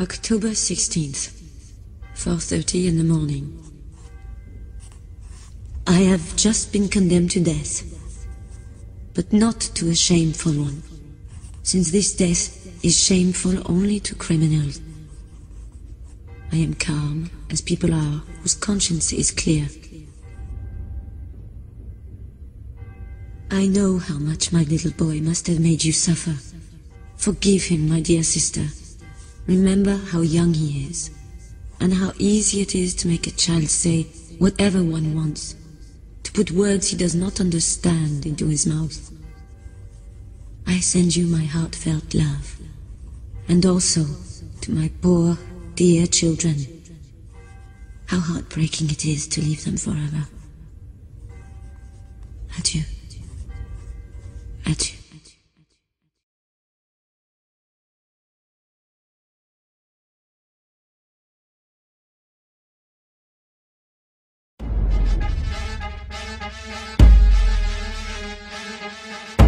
October 16th, 4.30 in the morning. I have just been condemned to death, but not to a shameful one, since this death is shameful only to criminals. I am calm, as people are, whose conscience is clear. I know how much my little boy must have made you suffer. Forgive him, my dear sister. Remember how young he is, and how easy it is to make a child say whatever one wants, to put words he does not understand into his mouth. I send you my heartfelt love, and also to my poor, dear children. How heartbreaking it is to leave them forever. Adieu. Thank you.